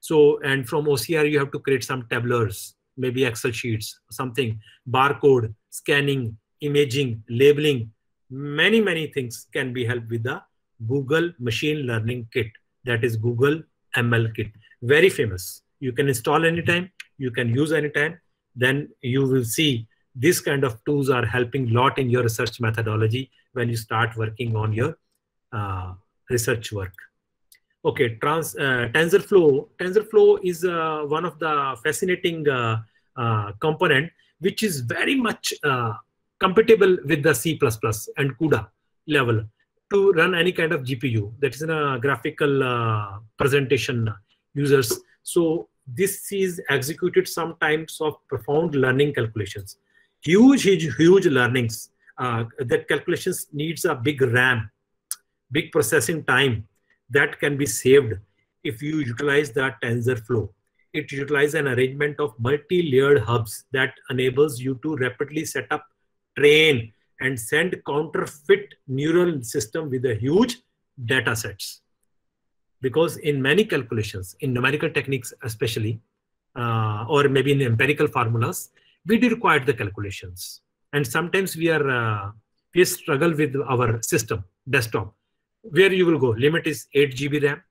So, and from OCR, you have to create some tabulars, maybe Excel sheets, something, barcode, scanning, imaging, labeling, many, many things can be helped with the Google Machine Learning Kit. That is Google ML Kit. Very famous. You can install anytime. You can use anytime. Then you will see this kind of tools are helping a lot in your research methodology when you start working on your uh, research work. Okay, trans, uh, TensorFlow. TensorFlow is uh, one of the fascinating uh, uh, component which is very much uh, compatible with the C++ and CUDA level to run any kind of GPU that is in a graphical presentation users. So this is executed sometimes of profound learning calculations, huge, huge, huge learnings. Uh, that calculations needs a big RAM, big processing time that can be saved if you utilize the TensorFlow. It utilizes an arrangement of multi-layered hubs that enables you to rapidly set up, train, and send counterfeit neural system with a huge data sets. Because in many calculations, in numerical techniques especially, uh, or maybe in empirical formulas, we do require the calculations. And sometimes we are uh, we struggle with our system, desktop, where you will go. Limit is 8 GB RAM,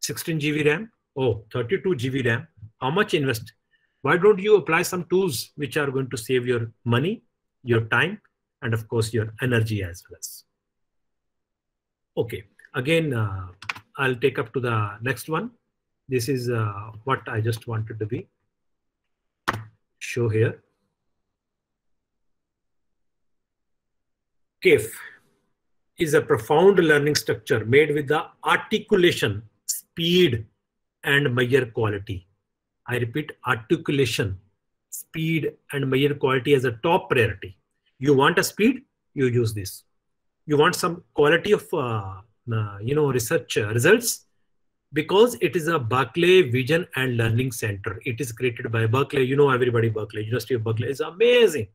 16 GB RAM, oh, 32 GB RAM. How much invest? Why don't you apply some tools which are going to save your money, your time, and of course your energy as well as. Okay, again, uh, I'll take up to the next one. This is uh, what I just wanted to be show here. Caffe is a profound learning structure made with the articulation, speed, and measure quality. I repeat, articulation, speed, and measure quality as a top priority you want a speed you use this. You want some quality of, uh, uh, you know, research uh, results because it is a Berkeley Vision and Learning Center. It is created by Berkeley. You know, everybody, Berkeley, University of Berkeley is amazing.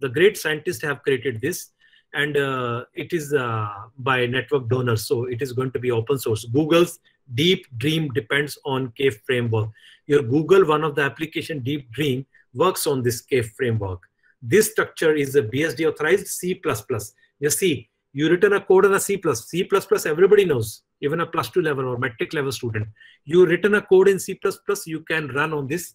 The great scientists have created this and uh, it is uh, by network donors. So it is going to be open source. Google's Deep Dream depends on Caffe framework. Your Google, one of the application Deep Dream works on this Caffe framework. This structure is a BSD authorized C++. You see, you written a code in a C++. C++ everybody knows, even a plus two level or metric level student. You written a code in C++, you can run on this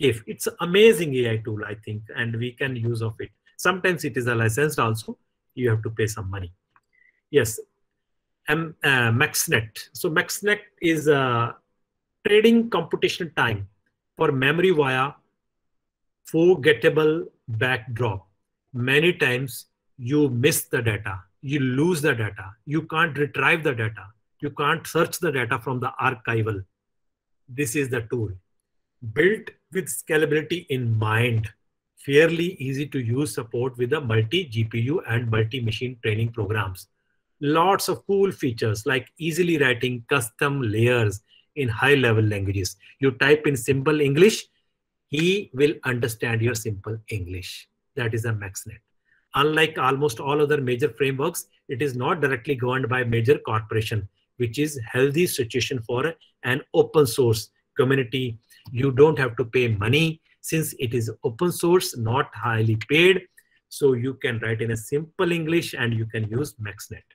Caffe. It's amazing AI tool, I think, and we can use of it. Sometimes it is a licensed also. You have to pay some money. Yes, M, uh, MaxNet. So MaxNet is a trading computation time for memory via forgettable backdrop. Many times you miss the data, you lose the data, you can't retrieve the data, you can't search the data from the archival. This is the tool built with scalability in mind, fairly easy to use support with the multi GPU and multi machine training programs. Lots of cool features like easily writing custom layers in high level languages. You type in simple English, he will understand your simple English. That is a MaxNet. Unlike almost all other major frameworks, it is not directly governed by major corporation, which is healthy situation for an open source community. You don't have to pay money since it is open source, not highly paid. So you can write in a simple English and you can use MaxNet.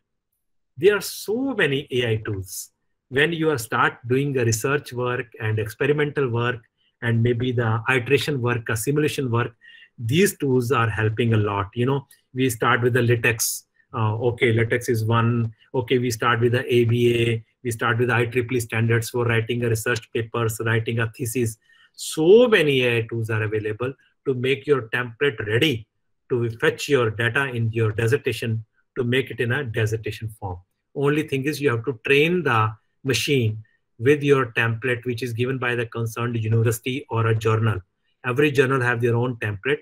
There are so many AI tools. When you start doing the research work and experimental work, and maybe the iteration work, simulation work, these tools are helping a lot. You know, we start with the LaTeX. Uh, okay, LaTeX is one. Okay, we start with the ABA. We start with the IEEE standards for writing a research papers, writing a thesis. So many AI tools are available to make your template ready to fetch your data in your dissertation to make it in a dissertation form. Only thing is you have to train the machine with your template, which is given by the concerned university or a journal. Every journal have their own template.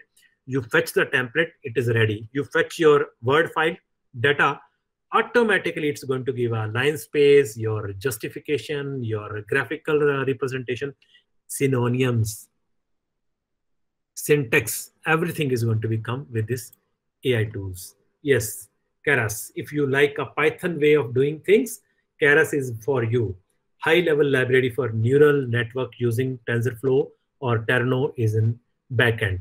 You fetch the template, it is ready. You fetch your Word file, data, automatically it's going to give a line space, your justification, your graphical uh, representation, synonyms, syntax, everything is going to become with this AI tools. Yes, Keras, if you like a Python way of doing things, Keras is for you high-level library for neural network using TensorFlow or Theano is in backend.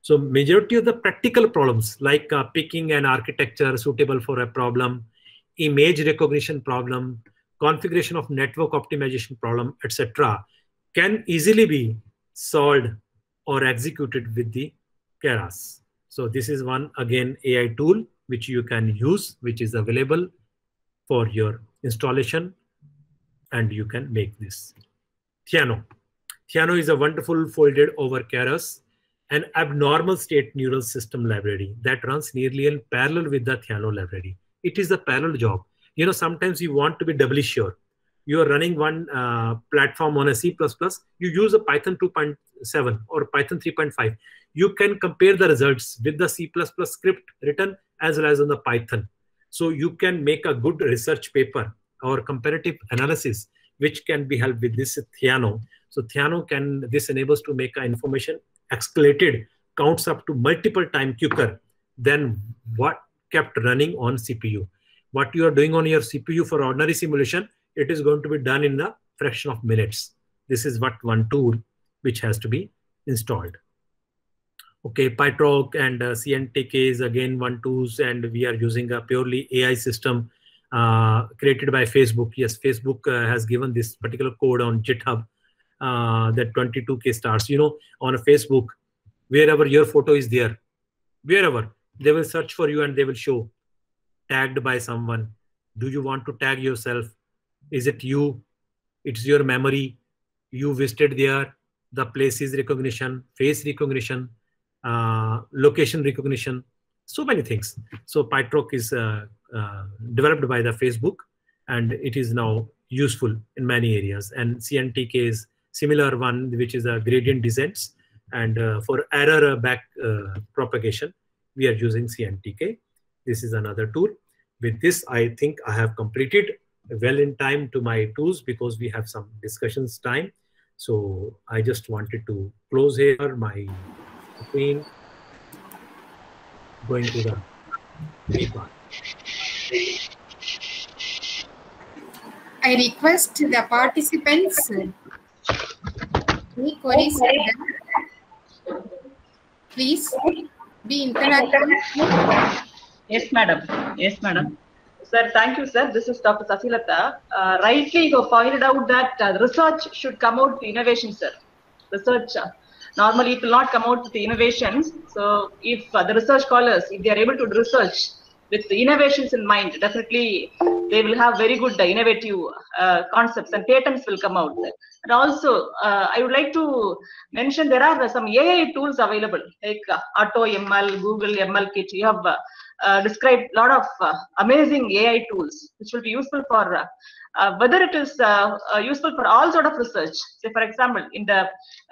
So majority of the practical problems like uh, picking an architecture suitable for a problem, image recognition problem, configuration of network optimization problem, etc., can easily be solved or executed with the Keras. So this is one again AI tool which you can use, which is available for your installation and you can make this. Theano. Theano is a wonderful folded over Keras, an abnormal state neural system library that runs nearly in parallel with the Theano library. It is a parallel job. You know, sometimes you want to be doubly sure. You are running one uh, platform on a C++, you use a Python 2.7 or Python 3.5. You can compare the results with the C++ script written as well as on the Python. So you can make a good research paper or comparative analysis, which can be helped with this Theano. So Theano can, this enables to make information escalated, counts up to multiple time quicker than what kept running on CPU. What you are doing on your CPU for ordinary simulation, it is going to be done in a fraction of minutes. This is what one tool which has to be installed. Okay, PyTorch and uh, CNTK is again one tools, and we are using a purely AI system uh, created by Facebook. Yes, Facebook uh, has given this particular code on GitHub uh, that 22k stars. You know, on a Facebook, wherever your photo is there, wherever they will search for you and they will show tagged by someone. Do you want to tag yourself? Is it you? It's your memory. You visited there. The places recognition, face recognition, uh, location recognition, so many things. So PyTorch is uh, uh, developed by the Facebook, and it is now useful in many areas. And CNTK is similar one, which is a gradient descents. And uh, for error back uh, propagation, we are using CNTK. This is another tool. With this, I think I have completed well in time to my tools because we have some discussions time. So I just wanted to close here my screen. Going to the feedback. I request the participants uh, any queries are there, please be interactive. Yes, madam. Yes, madam. Sir, thank you, sir. This is Dr. Sasilatha. Uh, rightly, you pointed out that uh, research should come out to innovation, sir. Research, uh, normally it will not come out with the innovations. So, if uh, the research scholars, if they are able to research with the innovations in mind, definitely they will have very good innovative uh, concepts and patents will come out. And also, uh, I would like to mention there are some AI tools available like uh, Auto ML, Google ML Kit. You have uh, described a lot of uh, amazing AI tools which will be useful for uh, uh, whether it is uh, useful for all sort of research. Say, for example, in the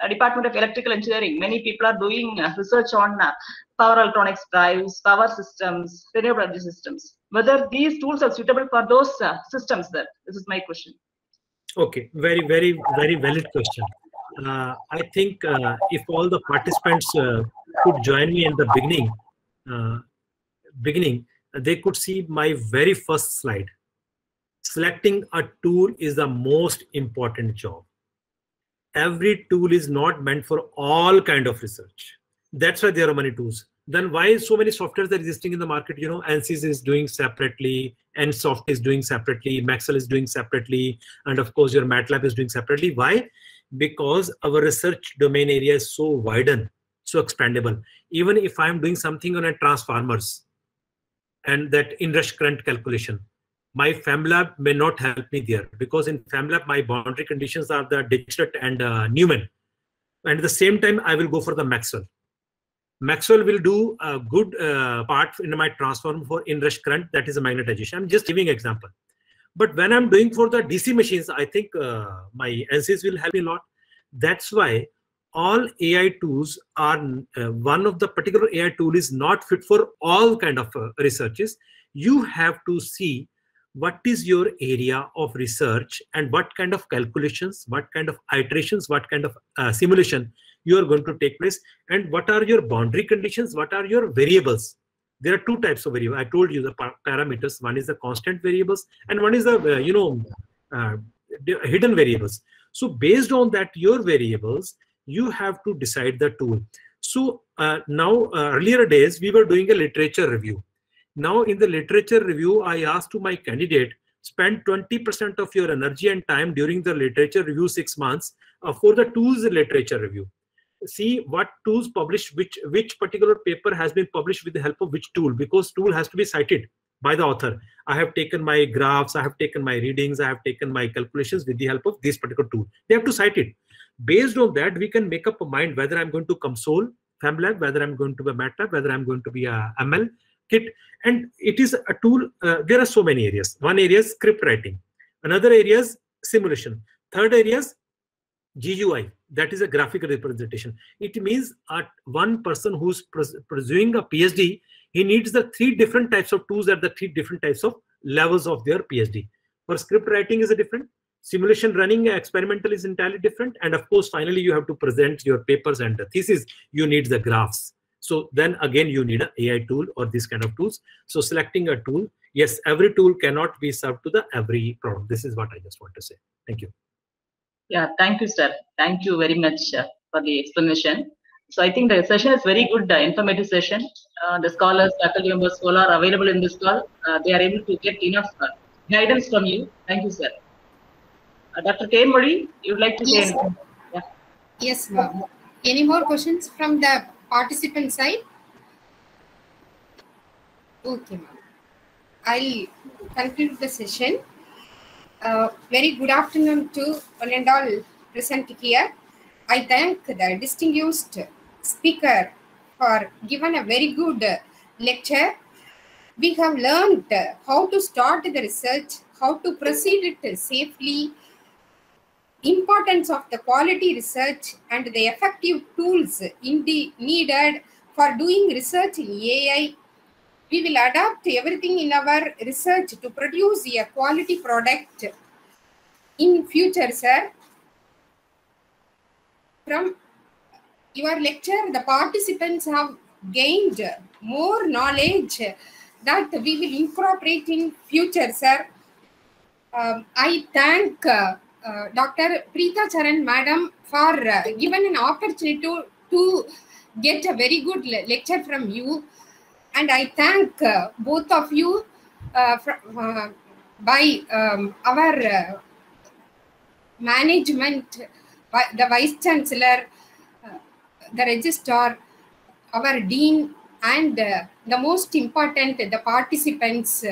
Department of Electrical Engineering, many people are doing research on power electronics drives, power systems, renewable energy systems. Whether these tools are suitable for those systems, there. This is my question. Okay, very, very, very valid question. I think if all the participants could join me in the beginning, beginning, they could see my very first slide. Selecting a tool is the most important job. Every tool is not meant for all kind of research. That's why there are many tools. Then why so many softwares are existing in the market? You know, ANSYS is doing separately, Ansoft is doing separately, Maxwell is doing separately, and of course your MATLAB is doing separately. Why? Because our research domain area is so widen, so expandable. Even if I'm doing something on a transformers and that inrush current calculation, my FEMLab may not help me there because in FEMLab my boundary conditions are the Dirichlet and uh, Neumann. And at the same time, I will go for the Maxwell. Maxwell will do a good uh, part in my transform for inrush current, that is a magnetization. I'm just giving example. But when I'm doing for the DC machines, I think uh, my ANSYS will help me a lot. That's why all AI tools are uh, one of the particular AI tool is not fit for all kind of uh, researches. You have to see what is your area of research and what kind of calculations, what kind of iterations, what kind of uh, simulation you are going to take place and what are your boundary conditions, what are your variables. There are two types of variables. I told you the pa parameters. One is the constant variables and one is the, uh, you know, uh, hidden variables. So based on that, your variables, you have to decide the tool. So uh, now, uh, earlier days, we were doing a literature review. Now in the literature review, I asked to my candidate, spend 20% of your energy and time during the literature review six months uh, for the tools literature review. See what tools published, which, which particular paper has been published with the help of which tool, because tool has to be cited by the author. I have taken my graphs, I have taken my readings, I have taken my calculations with the help of this particular tool. They have to cite it. Based on that, we can make up a mind whether I'm going to console FEMLab, whether I'm going to be a MATLAB, whether I'm going to be a ML kit. And it is a tool, uh, there are so many areas. One area is script writing. Another area is simulation. Third area is GUI, that is a graphical representation. It means at one person who's pursuing a PhD, he needs the three different types of tools at the three different types of levels of their PhD. For script writing is a different, simulation running experimental is entirely different. And of course, finally, you have to present your papers and the thesis, you need the graphs. So then again, you need an AI tool or this kind of tools. So selecting a tool, yes, every tool cannot be served to the every problem. This is what I just want to say. Thank you. Yeah, thank you, sir. Thank you very much uh, for the explanation. So I think the session is very good, uh, informative session. Uh, the scholars, faculty members all are available in this call, uh, they are able to get enough uh, guidance from you. Thank you, sir. Uh, Dr. K. Modi, you would like to say Yes. anything? Yeah. Yes, ma'am. Any more questions from the participant side? Okay, ma'am. I'll conclude the session. Uh, very good afternoon to one and all present here. I thank the distinguished speaker for giving a very good lecture. We have learned how to start the research, how to proceed it safely, importance of the quality research and the effective tools needed for doing research in AI we will adapt everything in our research to produce a quality product in future, sir. From your lecture, the participants have gained more knowledge that we will incorporate in future, sir. Um, I thank uh, uh, Dr. Preeta Sharan, madam, for uh, given an opportunity to, to get a very good le- lecture from you. And I thank uh, both of you uh, uh, by um, our management, the Vice Chancellor, the Registrar, our Dean, and the most important, the participants.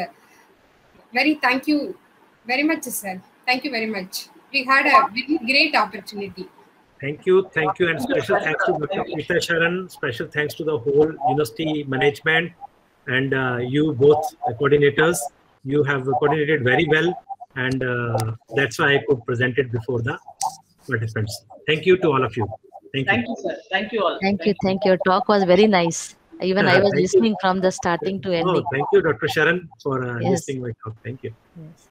Very thank you very much, sir. Thank you very much. We had a very great opportunity. Thank you, thank you, and special thanks to Dr. Preeta Sharan. Special thanks to the whole university management and uh, you both uh, coordinators. You have coordinated very well, and uh, that's why I could present it before the participants. Thank you to all of you. Thank you. Thank you, sir. Thank you all. Thank you. Thank you. Your talk was very nice. Even I was thank you. listening from the starting to Oh, thank you, Dr. Sharan, for uh, Yes. listening my talk. Thank you. Yes.